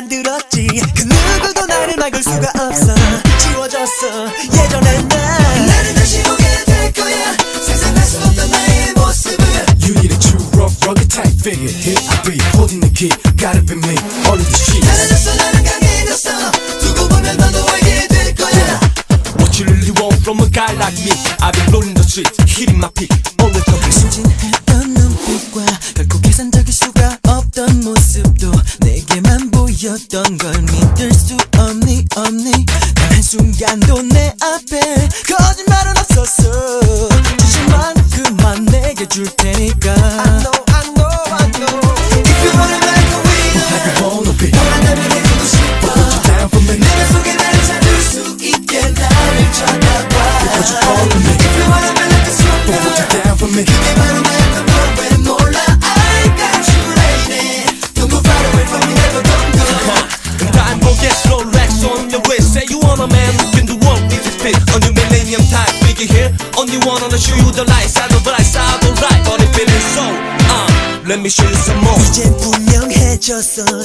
만들었지. 그 누구도 나를 막을 수가 없어. yaşasın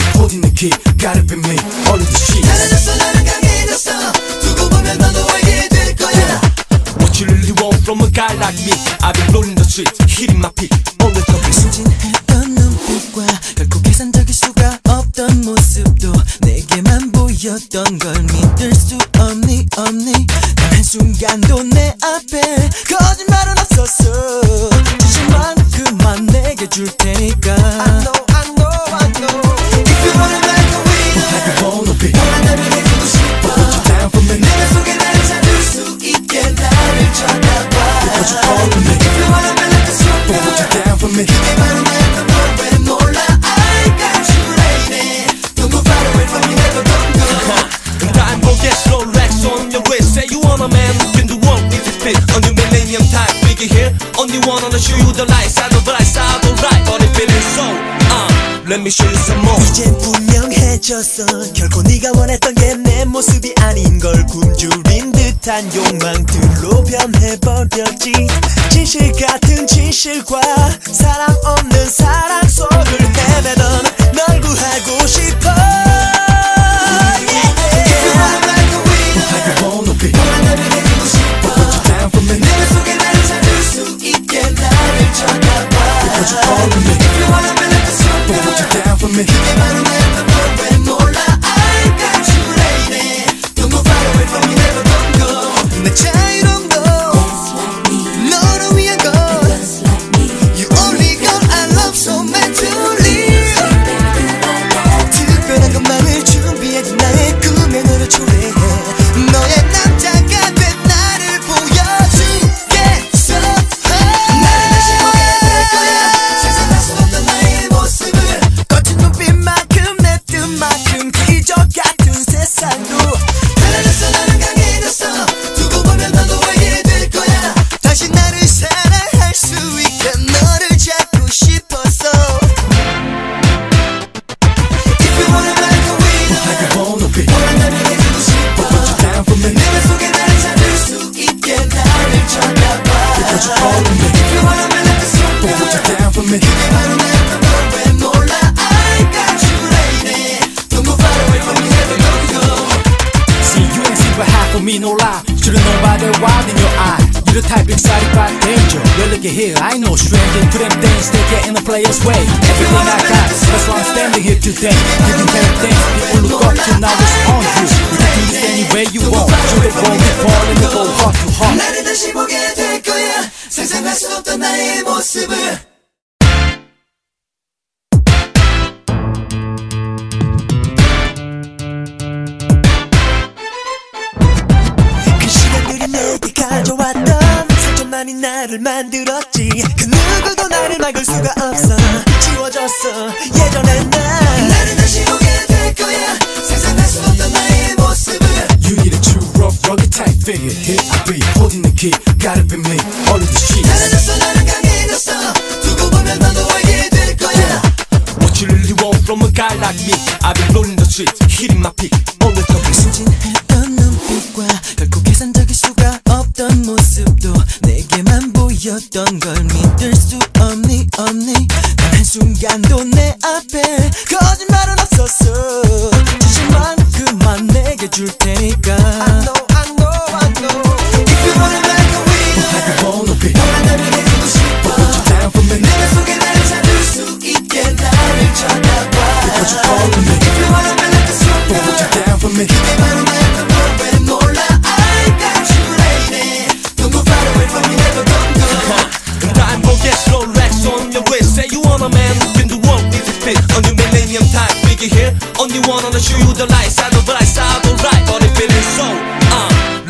keep holding the key Gotta be me, all of the shit 달라졌어 나는 강해졌어 두고 보면 너도 알게 될 거야 yeah. What you really want from a guy like me I've been rolling the streets, hitting my peak Always the beat 순진했던 눈빛과 결국 계산적일 수가 없던 모습도 내게만 보였던 걸 믿을 수 없니 없니 단 한순간도 내 앞에 거짓말은 없었어 주지만 그만 내게 줄 테니까 I know I know you fall for me? If you wanna like a but would you down for me? I got you. Don't never uh-huh. on your wrist. Say you want man one fit. On your millennium type figure here. Only one on the shoe, the lights I don't bright side. Let me show you some more. 이젠 분명해졌어. 결코 네가 원했던 게 내 모습이 아닌 걸 굶주린 듯한 욕망들로 변해버렸지. 진실 같은 진실과 사랑 없는 사랑 속을 헤매던 널 구하고 the chance.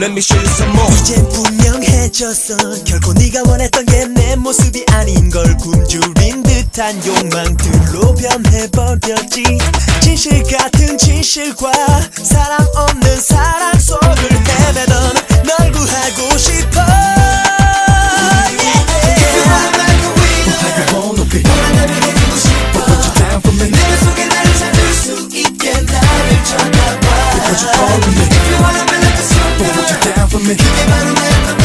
Let me show you some more. 이젠 분명해졌어. 결코 네가 원했던 게 내 모습이 아닌 걸 굶주린 듯한 욕망들로 변해버렸지. 진실 같은 진실과 사랑 없는 사랑 속을 헤매던 널 구하고 싶어. If you wanna me.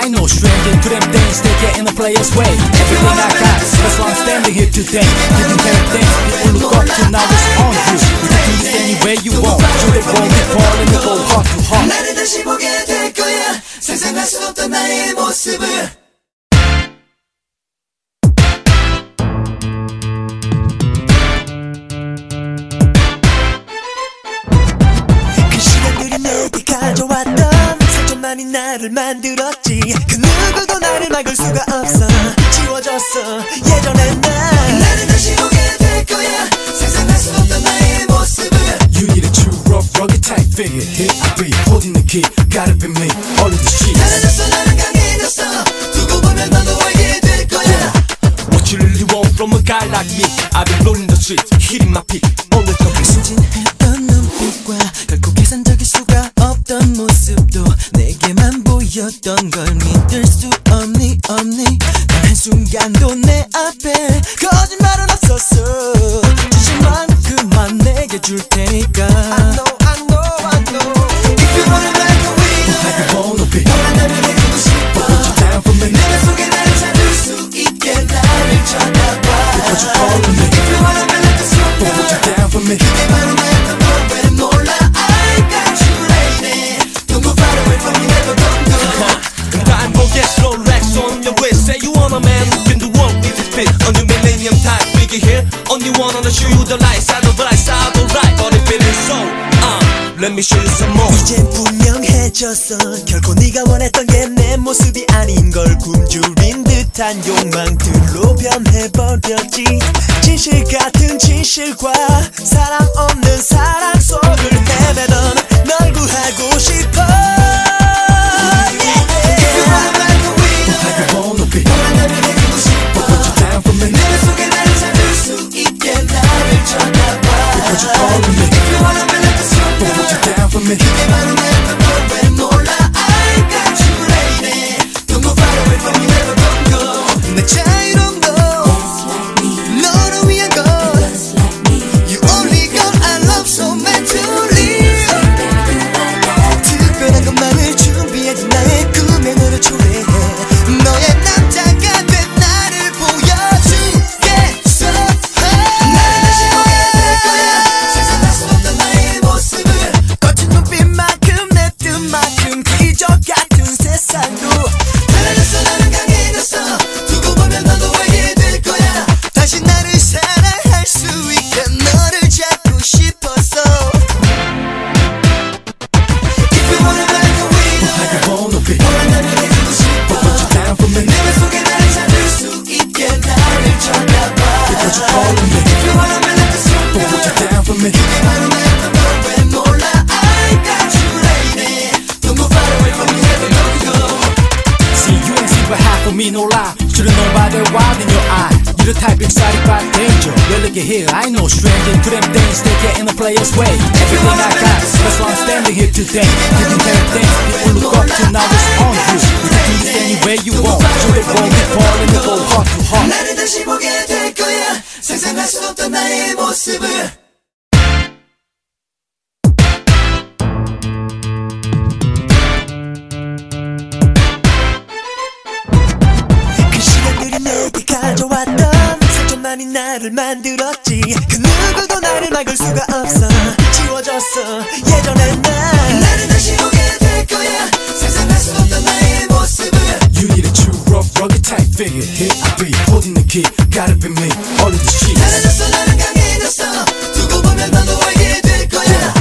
I know strength and them things, they get in the player's way. Everything I got, that's why I'm standing here today. man who's been the one with his fit on the millennium time. Big here, only one on the shoe, the light side of light side of right. But it feeling so, uh, let me show you some more. 이제 분명해졌어. 결코 네가 원했던 게 내 모습이 아닌 걸 굶주린 듯한 욕망들로 변해버렸지. 진실 같은 진실과 사랑 없는 사랑 속을 헤매던 player's way Everything I got, that's why I'm standing here today care of things people look up to Now it's on you You can do this any way you want Shoot the ball, we ball and we go heart to heart 나를 다시 보게 될 거야 상상할 수 없던 나의 모습을 그 시간들이 내게 가져왔던 상처만이 나를 만들었지 그 누구도 나를 막을 수가 없어 지워졌어 예전의 난 나를 다시 보게 될 거야 상상할 수 없던 나의 모습을 You need a true rough rugged type figure Here I be, holding the key Gotta be me, all of the shit 달라졌어 나는 강해졌어 두고 보면 너도 알게 될 거야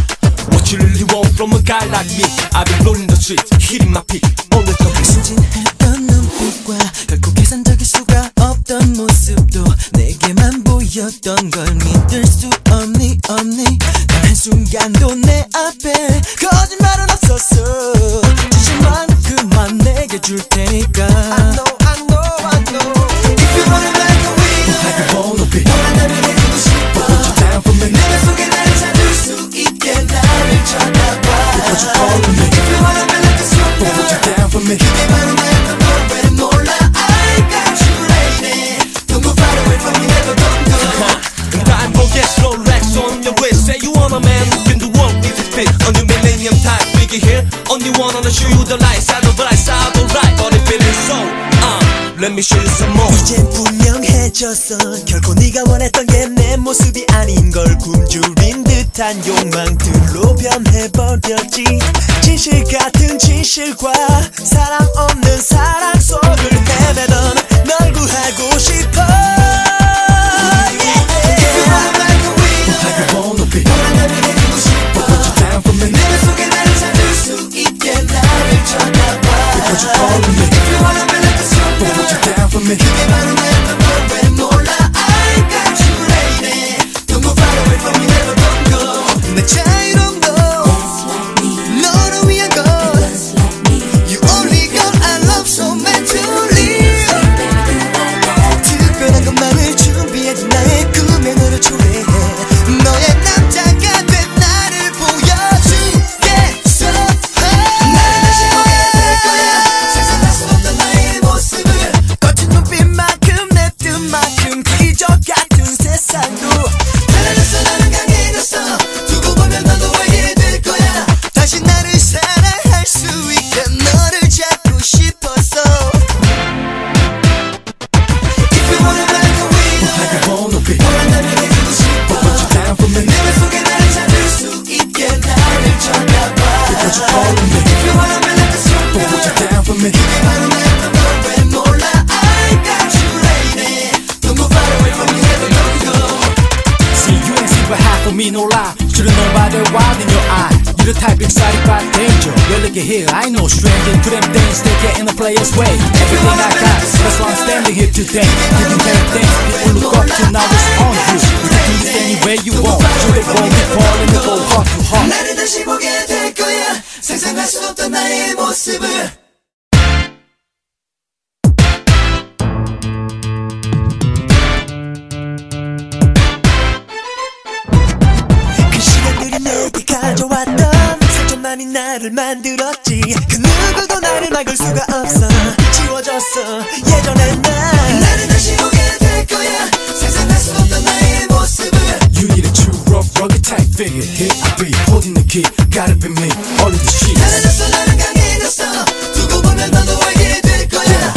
What you really want from a guy like me I've been rolling the streets, hitting my peak the beat 순진했 보였던 걸 믿을 수 없니 없니? 단 한순간도 내 앞에 거짓말은 없었어. 진실만큼만 내게 줄 테니까 이제 분명해졌어 결코 네가 원했던 게 내 모습이 아닌 걸 굶주린 듯한 욕망들로 변해버렸지. 진실 같은 진실과 사랑 없는 사랑 속을 헤매던 널 구하고 싶어 만들었지 그 누구도 나를 막을 수가 없어 지워졌어 예전엔 나 나는 다시 오게 될 거야 상상할 수 없던 나의 모습을 You need a true rough rugged type figure Here I be holding the key Gotta be me all of the shit 달라졌어 나는 강해졌어 두고 보면 너도 알게 될 거야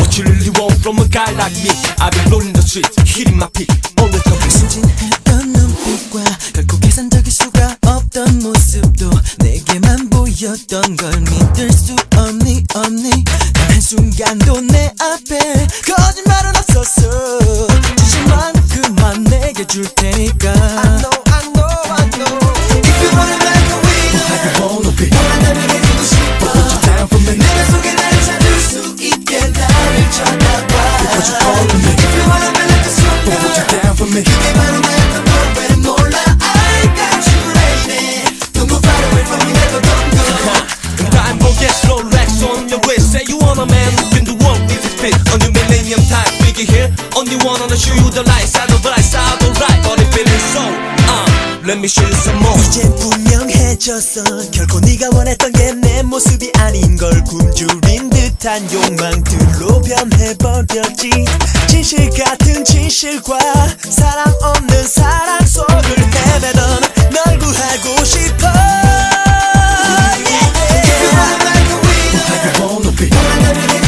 What you really want from a guy like me I've been rolling the street hitting my peak Only the reason 진했던 눈빛과 결코 계산적일 수가 없던 모습도 내 아니었던 걸 믿을 수 없니 없니 단 한순간도 내 앞에 거짓말은 없었어 진실만 그만 내게 줄 테니까 I know I know I know If you wanna ride the wheel we'll have your whole 높이 너란 나를 해주고 싶어 Put you down for me 내가 속에 나를 찾을 수 있게 나를 찾아봐 Put you all in me If you wanna be like a super Put you down for me wanna show you the light Side of right, side of right But if it is so, uh, let me show you some more 이제 분명해졌어 결코 네가 원했던 게 내 모습이 아닌 걸 굶주린 듯한 욕망들로 변해버렸지 진실 같은 진실과 사랑 없는 사랑 속을 헤매던 널 구하고 싶어 yeah. Yeah. Yeah.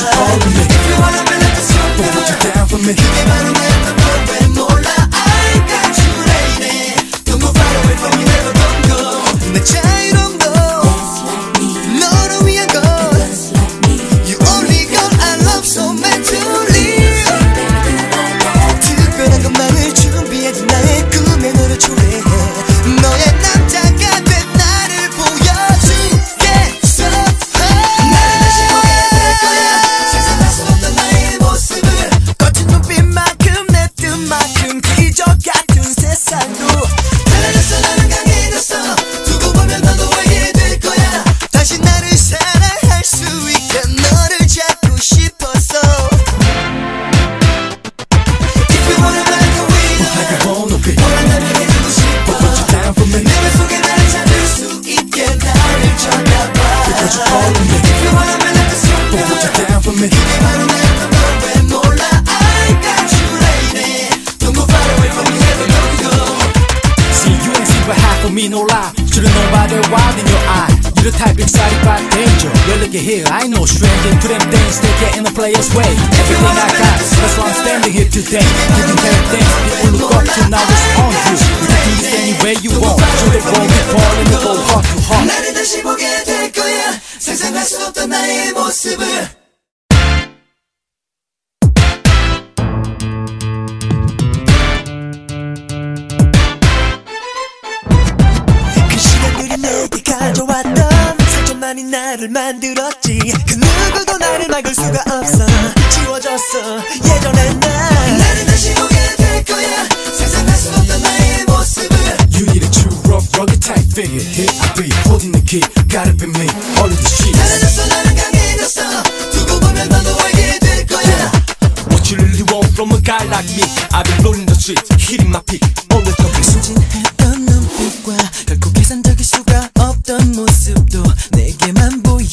you want me? If you wanna be like a superhero, put you down for me. Keep it right on the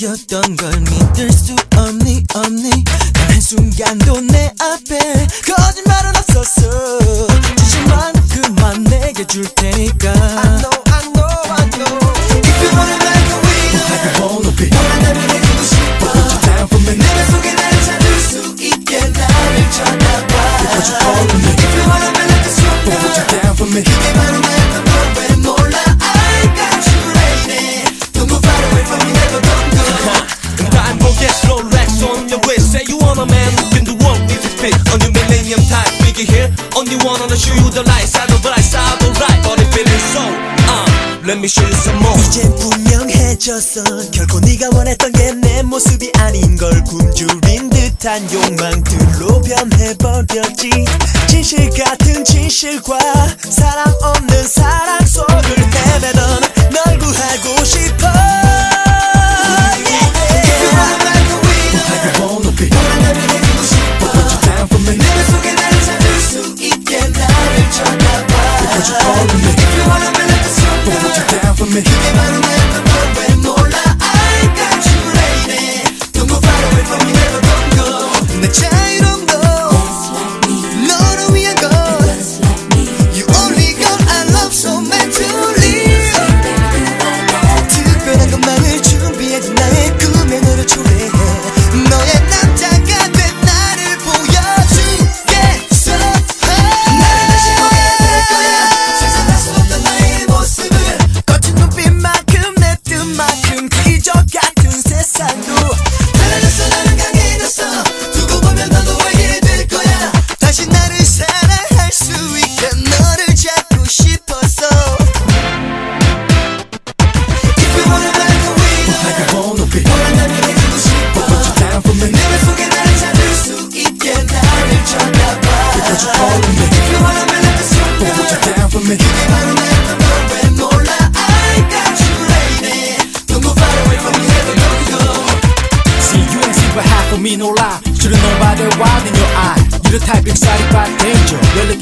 아니었던 걸 믿을 수 마음이 실수모 이제 분명해졌어. 결코 네가 원했던 게 내 모습이 아닌 걸 굶주린 듯한 욕망들로 변해버렸지. 진실 같은 진실과 사랑 없는 사랑 me. 내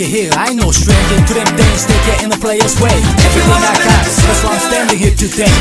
get here I ain't no stranger to them things. They get in the player's way. Everything I got That's why I'm standing here today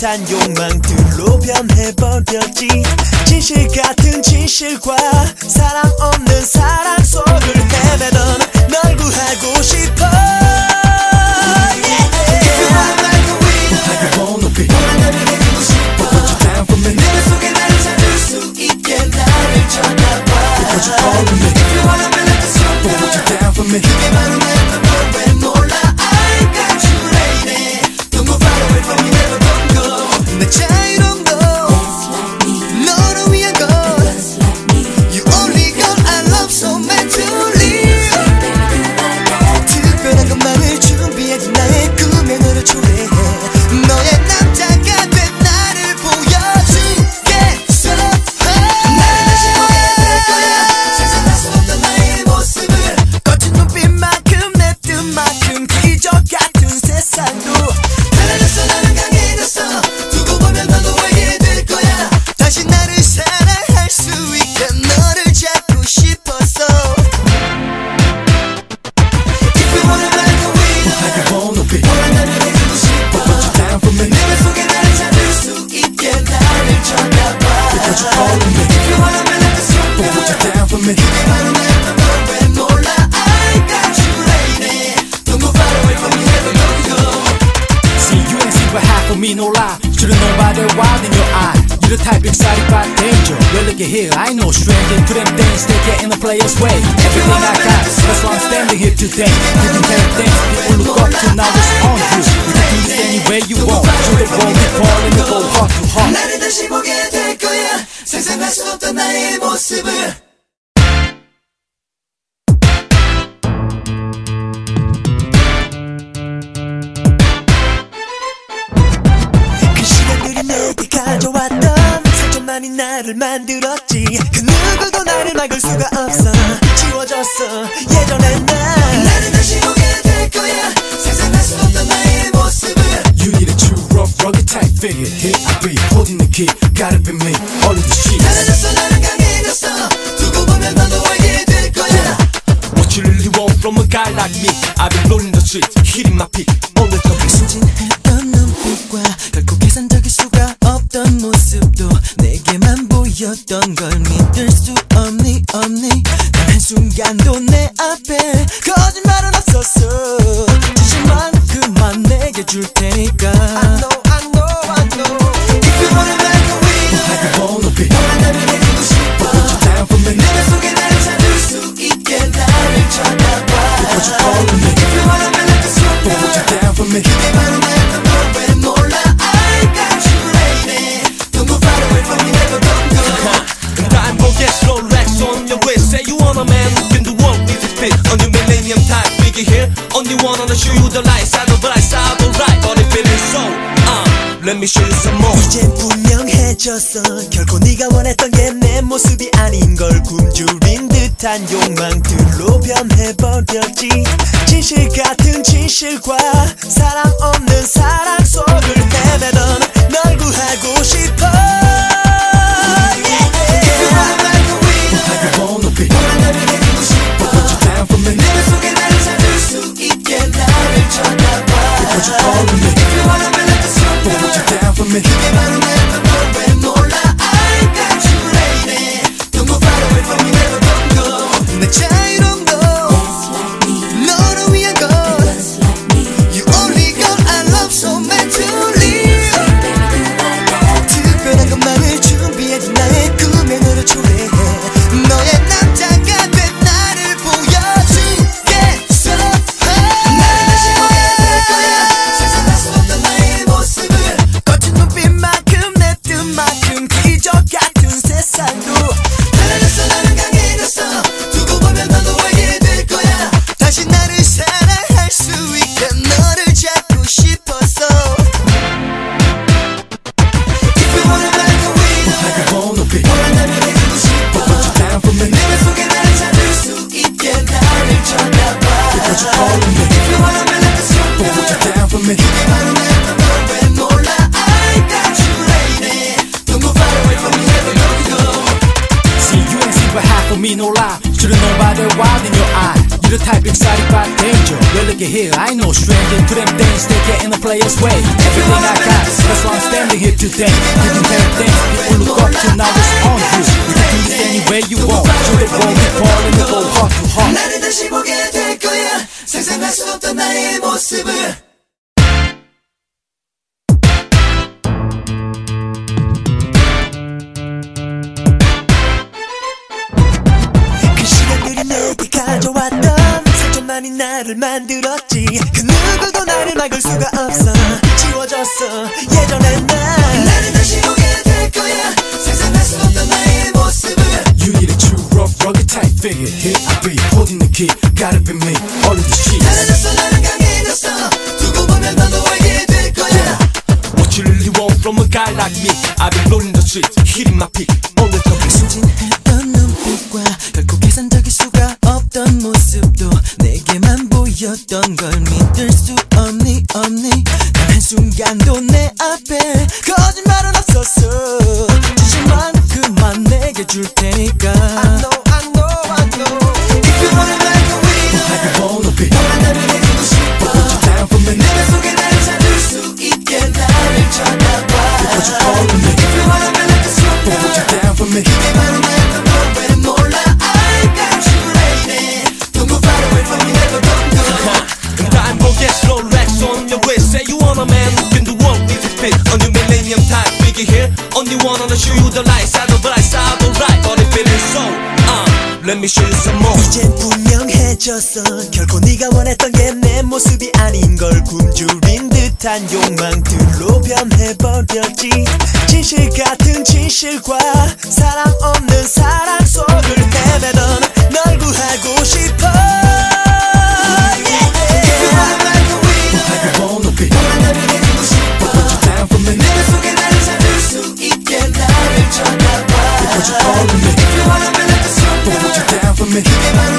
숱한 욕망들로 변해버렸지. 진실 같은 진실과 사랑 없는 사랑 속을 헤매던 널 구하고 싶 something wild in your eye. You're the type excited by danger. Well look at here, I ain't no stranger to them things They get in the player's way. Everything I got, that's why I'm standing here today. You can tell things people look up to now it's on you. You can do this any way you want. So they roll me ball and they go heart to heart. 나를 다시 보게 될 거야 상상할 수 없던 나의 모습을 나를 만들었지 그 누구도 나를 막을 수가 없어 지워졌어 예전의 난 나를 다시 보게 될 거야 상상할 수 없던 나의 모습을 You need a true rough rugged type figure Here I be holding the key Gotta be me all of the shit 달라졌어 나는 강해졌어 두고 보면 너도 알게 될 거야 What you really want from a guy like me I've been rolling the street, hitting my peak top 순진했던 눈빛과 결코 계산적일 수가 없던 모습도 보였던 걸 믿을 수 없니 없니? 단 한순간도 내 앞에 거짓말은 없었어. 진실만큼만 내게 줄 테니까 Only one on the show you the light side of right side alright But it feeling so uh, Let me show you some more 이제 분명해졌어 결코 네가 원했던 게 내 모습이 아닌 걸 굶주린 듯한 욕망들로 변해버렸지 진실 같은 진실과 사랑 없는 사랑 속을 헤매던 널 구하고 싶어 What you calling me If you wanna be like a Put you superstar down for me standing here today You look up to, now it's on you You can do this any way you want So they roll me ball and go heart to heart 나를 다시 보게 될 거야 상상할 수 없던 나의 모습을 그 가져왔던 상처만이 나를 만들었지 그 누구도 나를 막을 수가 없어 지워졌어 예 figure Here I be holding the key Gotta be me all of the shit 달라졌어 나는 강해졌어 두고 보면 너도 알게 될 거야 What you really want from a guy like me I've been rolling the street, hitting my peak 멈췄어. 결코 네가 원했던 게 내 모습이 아닌 걸 굶주린 듯한 욕망들로 변해버렸지. 진실 같은 진실과 사랑 없는 사랑 속을 헤매던 널 구하고 싶어. If you wanna be like a superhero, put you down for me.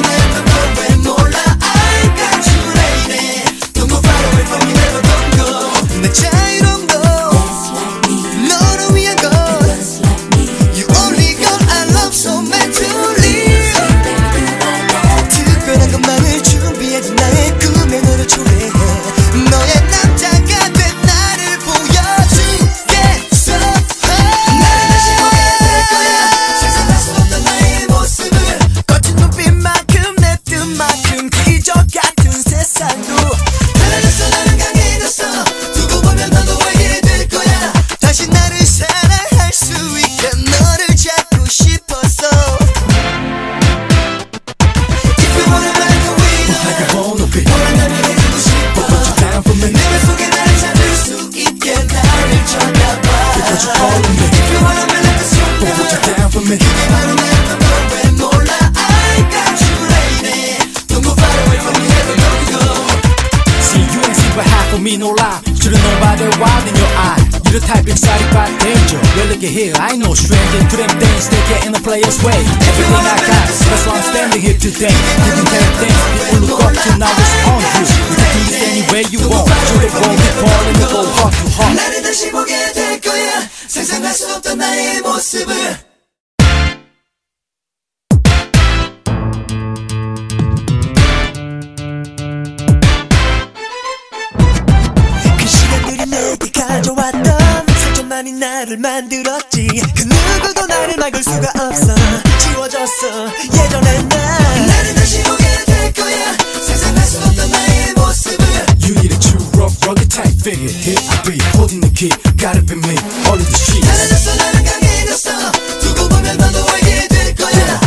특히 Gotta be me Only the shit 달라졌어 나는 강해졌어 두고 보면 너도 알게 될 거야 yeah.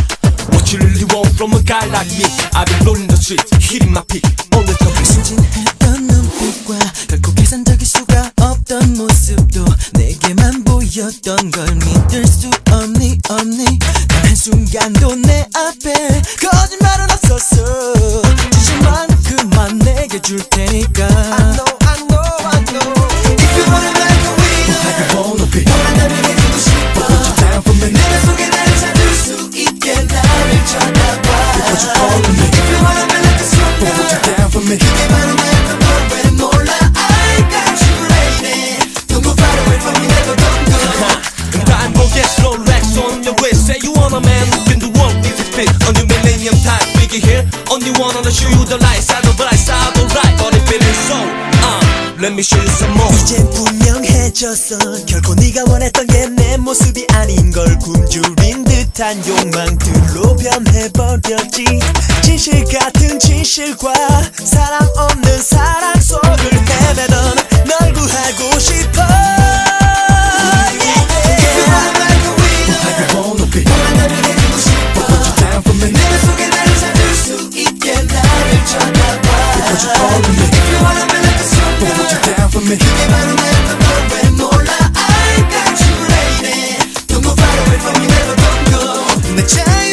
What you really want from a guy like me I've been rolling the streets hitting my peak Only the beat 순진했던 눈빛과 결코 계산적일 수가 없던 모습도 내게만 보였던 걸 믿을 수 없니 없니 단 한순간도 내 앞에 거짓말은 없었어 진심만 그만 내게 줄 테니까 show you the light side of light side of light But if it is so uh, Let me show you some more 이젠 분명해졌어 결코 네가 원했던 게 내 모습이 아닌 걸 굶주린 듯한 욕망들로 변해버렸지 진실 같은 진실과 사랑 없는 사랑 속을 헤매던 널 구하고 싶어 yeah. what you calling me. You wanna be like a superstar, would you down for me? You me at I got you, lady. Don't go far away from me, never don't go.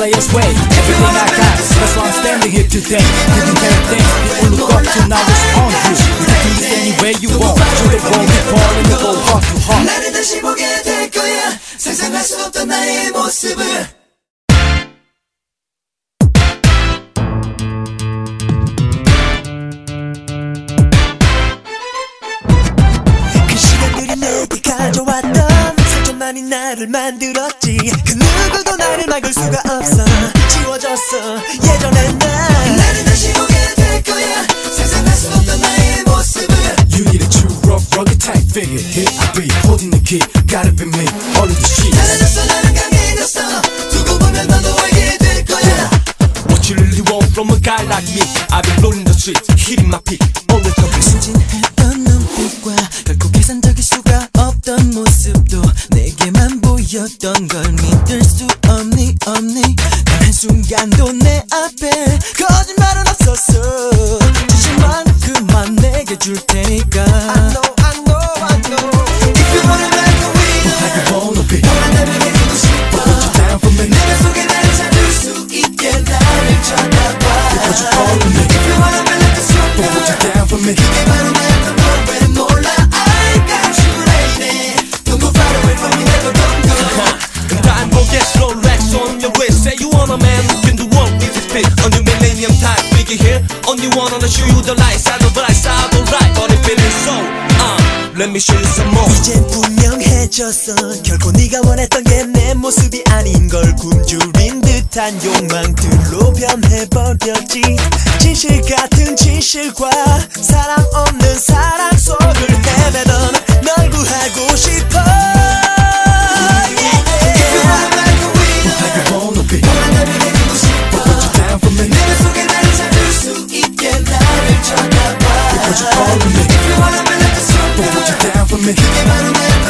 Play players wait 미칠 선모 이젠 분명해졌어 결코 네가 원했던 게 내 모습이 아닌 걸 굶주린 듯한 욕망들로 변해버렸지. 진실 같은 진실과 사랑 없는 사랑 속을 헤매던 널 구하고 싶어. me.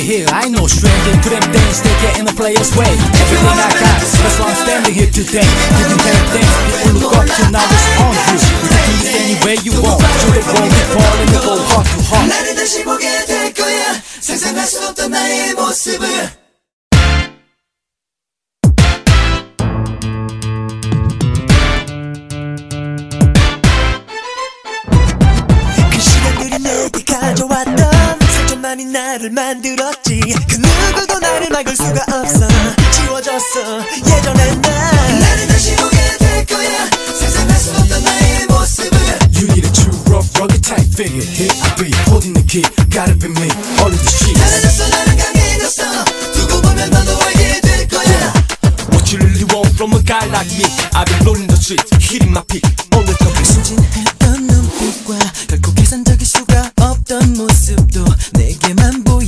here, I ain't no stranger To them things they get in the player's way. Everything I got, that's why I'm standing here today. You can take things, people look up to now it's on you. You can do this any way you want To the we fall and go heart to heart. 다시 보게 될 거야 없던 나의 모습을 시간이 나를 만들었지 그 누구도 나를 막을 수가 없어 지워졌어 예전의 나 나는 다시 보게 될 거야 상상할 수 없던 나의 모습을 You need a true rough rugged type figure Here I be holding the key Gotta be me all of this shit 달라졌어 나는 강해졌어 두고 보면 너도 알게 될 거야 yeah. What you really want from a guy like me I've been rolling the streets hitting my peak Always the beat 순진했던 눈빛과 결국 계산적일 수가 없던 모습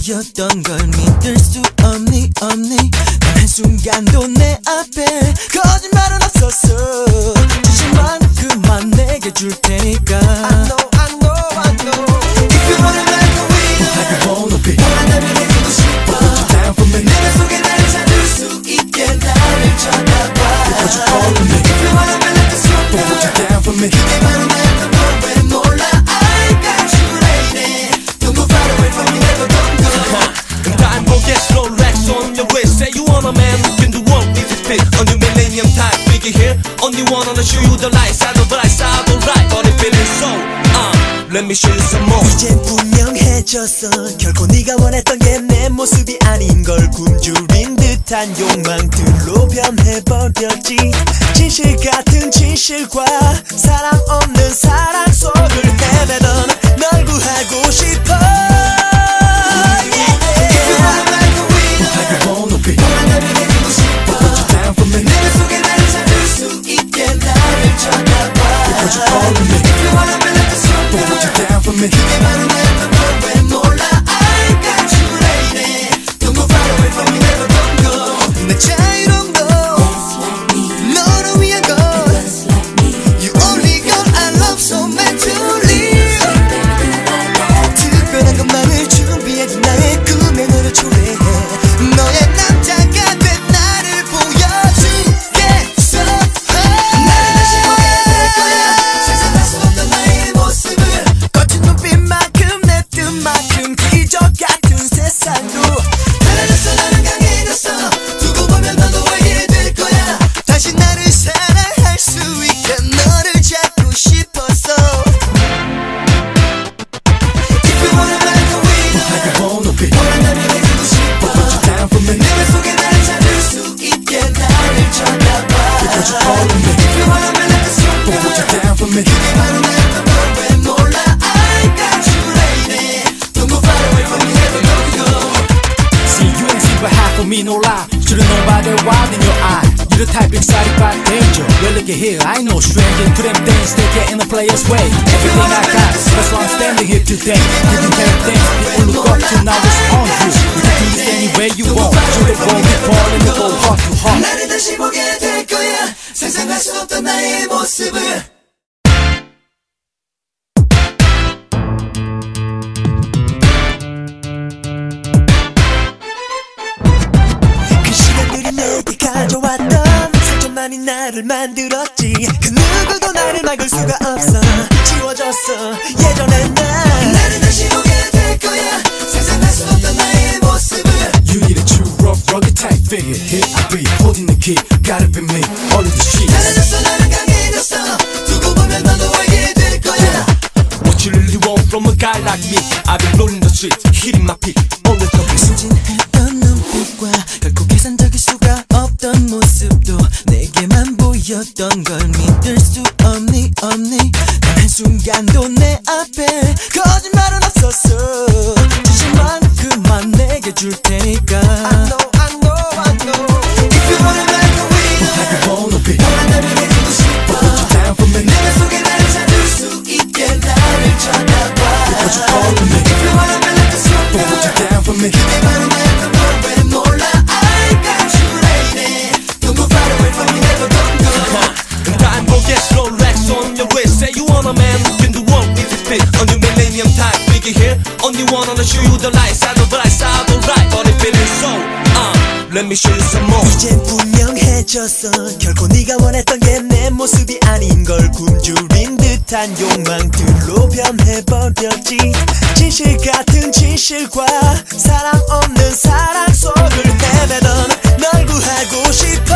너였던 걸 믿을 수 없니 없니 단 한순간도 내 앞에 거짓말은 없었어 진심만 그만 내게 줄 테니까 I know I know I know If you wanna like a winner 뭐 하고 높이 원한다면 해주고 싶어 Would you down for me 내가 속에 나를 찾을 수 있게 나를 찾아봐 Would you fall for me If you wanna be like a superstar Would you down for me 그게 바로 fit on the millennium type figure here Only one on the show you the light side of right side of right But it feeling so uh, Let me show you some more 이젠 분명해졌어 결코 네가 원했던 게 내 모습이 아닌 걸 굶주린 듯한 욕망들로 변해버렸지 진실 같은 진실과 사랑 없는 사랑 속을 헤매던 널 구하고 player's way Everything I got, that's why I'm standing here today Giving them things people look up to now it's on you You can do this any way you want Shoot it, roll it, ball and go heart to heart 나를 다시 보게 될 거야 상상할 수 없던 나의 모습을 그 가져왔던 상처만이 나를 만들었지 그 누구도 나를 막을 수가 없어 지워졌어 예전의 나 나를 다시 보게 될 거야 상상할 수 없던 나의 모습을 You need a true rough rugged type figure Here I be, holding the key Gotta be me, all of the sheets 달라졌어 나는 강해졌어 두고 보면 너도 알게 될 거야 What you really want from a guy like me I've been rolling the streets, hitting my peak On the top 순진했던 눈빛과 결코 계산적일 수가 없던 모습도 내게만 보였던 걸 믿을 수 없니 없니. 단 한순간도 내 앞에 거짓말은 없었어 Let me show you some more. 이젠 분명해졌어. 결코 네가 원했던 게 내 모습이 아닌 걸 굶주린 듯한 욕망들로 변해버렸지. 진실 같은 진실과 사랑 없는 사랑 속을 헤매던 널 구하고 싶어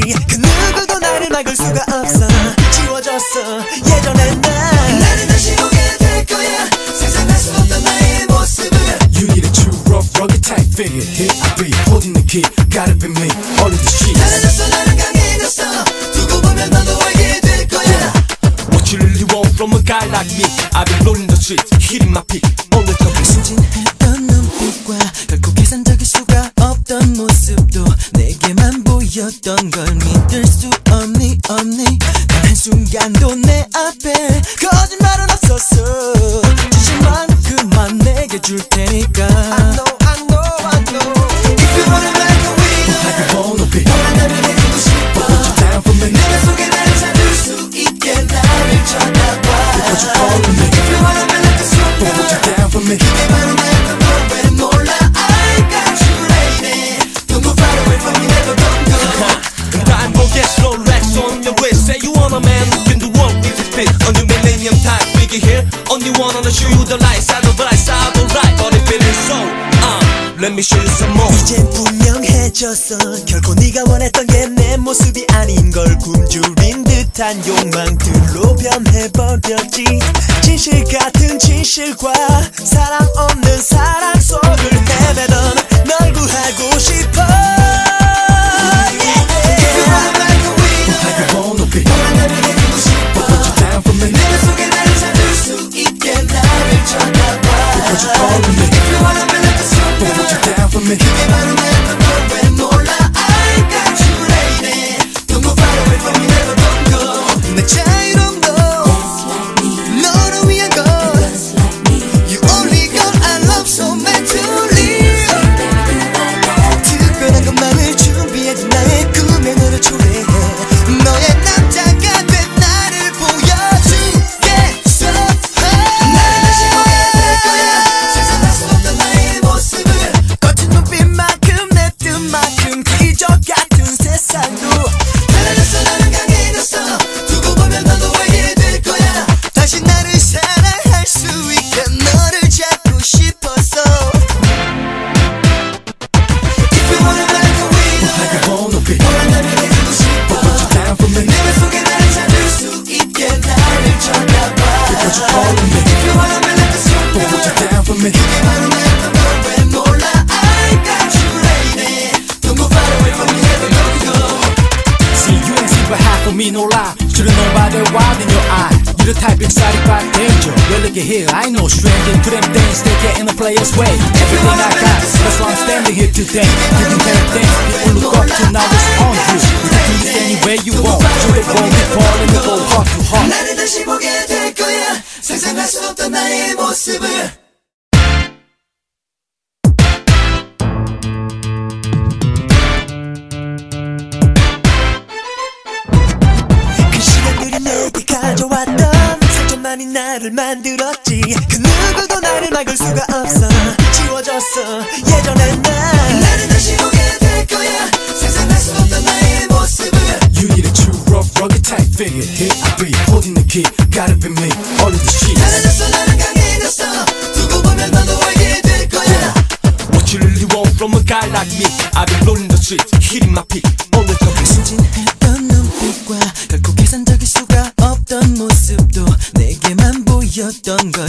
그 누구도 나를 막을 수가 없어 지워졌어 예전의 나 나는 다시 보게 될 거야 상상할 수 없던 나의 모습을 You need a true rough rugged type figure Here I be holding the key Gotta be me all of the shit 달라졌어 나는 강해졌어 두고 보면 너도 알게 될 거야 yeah. What you really want from a guy like me I've been rolling the streets hitting my peak 오늘 더 순진했던 눈빛과 결코 계산적일 수가 없던 모습도 내게만 보였던 걸 미쳤어 결코 네가 원했던 게 내 모습이 아닌 걸 굶주린 듯한 욕망들로 변해버렸지. 진실 같은 진실과 있던 걸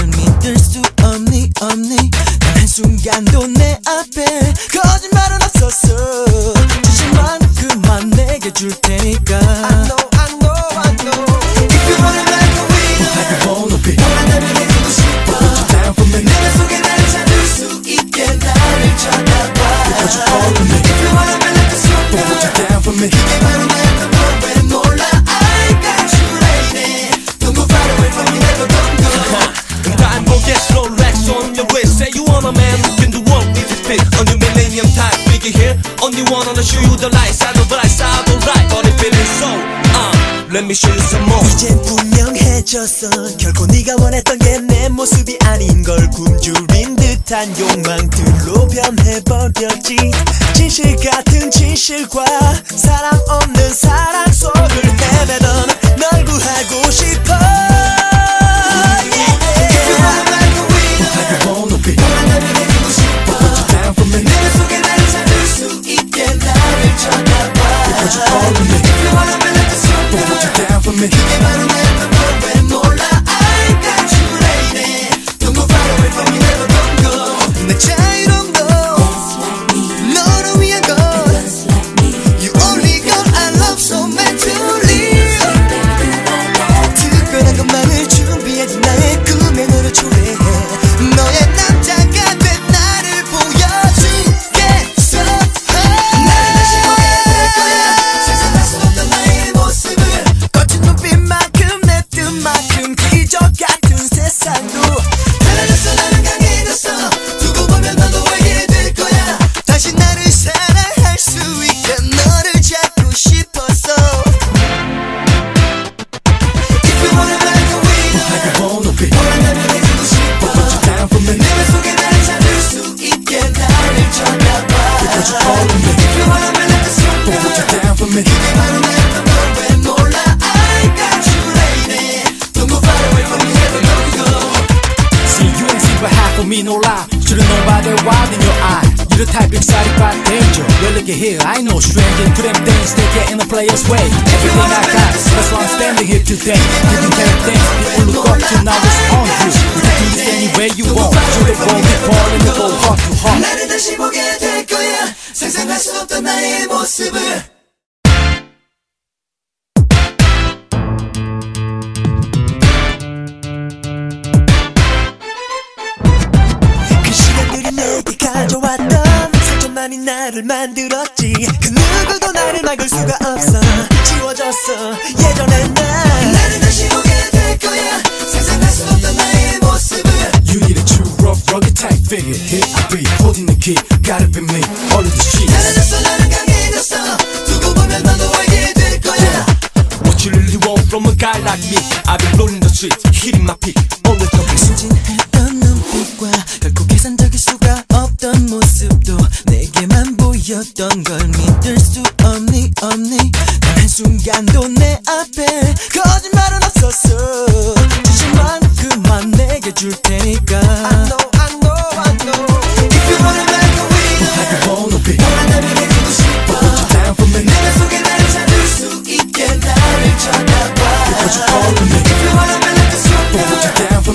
I ain't no stranger to them things they get in the player's way.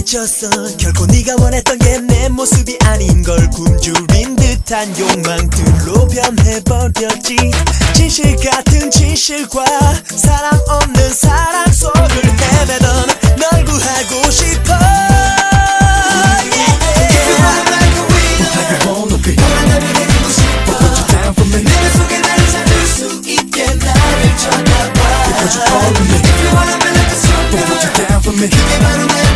뻔해졌어. 결코 네가 원했던 게 내 모습이 아닌 걸 굶주린 듯한 욕망들로 변해버렸지. 진실 같은 진실과 사랑 없는 사랑 속을 헤매던 널 구하고 싶어. 그게 바로 내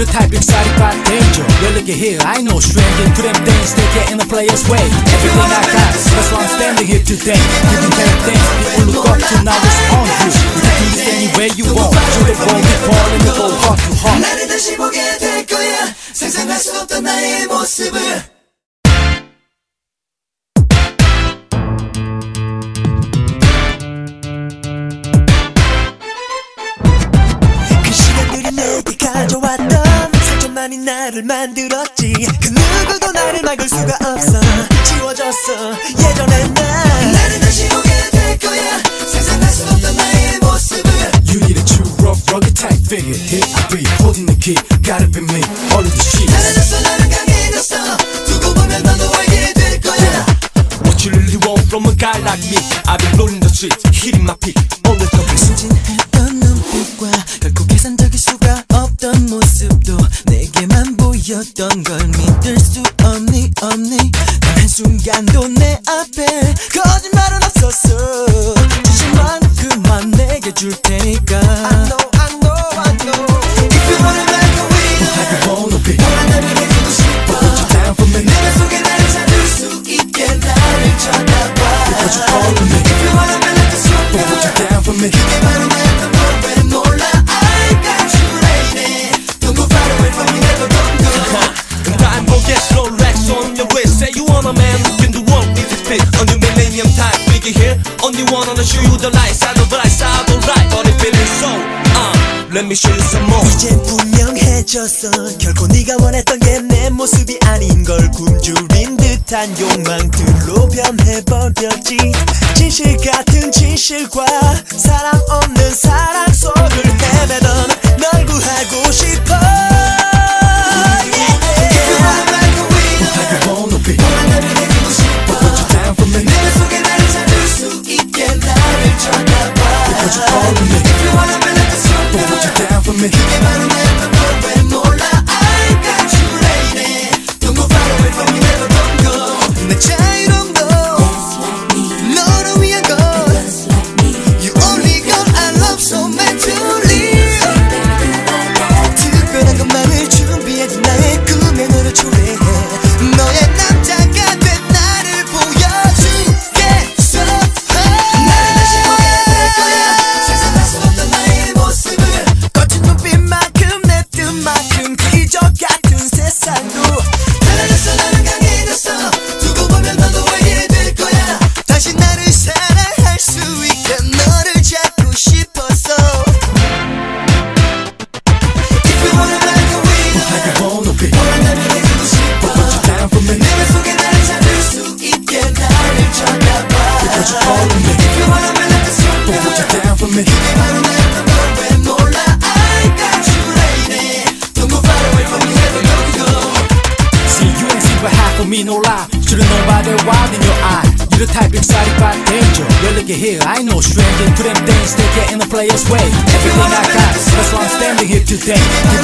the type excited by danger. Well look at here, I ain't no stranger To them things they get in the player's way. Everything I got, that's why I'm standing here today. You Giving them things people look up to Now it's on you, you can do this anywhere you want. So the won't falling, they go heart to heart. 상처만이 나를 만들었지 그 누구도 나를 막을 수가 없어 지워졌어 예전의 난 나를 다시 보게 될 거야 상상할 수 없던 나의 모습을 You need a true rough rugged type figure Here I be, holding the key Gotta be me, all of the shit 달라졌어 나는 강해졌어 두고 보면 너도 알게 될 거야 What you really want from a guy like me I've been rolling the street, hitting my peak Always the best 순진했던 눈빛과 결코 계산적일 수가 없던 모습도 보였던 걸 믿을 수 없니 없니 단 한순간도 내 앞에 거짓말은 없었어 진심만큼만 내게 줄 테니까 I know I know I know If you wanna make a winner I wanna be 너란다면 해주고 싶어 Put you down for me 내 맘속에 나를 찾을 수 있게 나를 쳐다봐 What you calling me If you wanna be like a Put you superstar down for me 그게 바로 figure here Only the show you the light Side of right, side of right But it feeling so uh, Let me show you some more 이제 분명해졌어 결코 네가 원했던 게 내 모습이 아닌 걸 굶주린 듯한 욕망들로 변해버렸지 진실 같은 진실과 사랑 없는 사랑 속을 헤매던 널 구하고 player's way Everything I got, that's why I'm standing here today